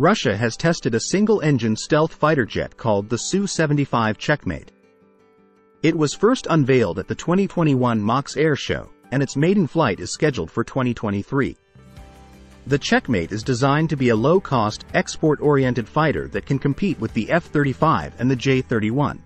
Russia has tested a single-engine stealth fighter jet called the Su-75 Checkmate. It was first unveiled at the 2021 MAKS Air Show, and its maiden flight is scheduled for 2023. The Checkmate is designed to be a low-cost, export-oriented fighter that can compete with the F-35 and the J-31.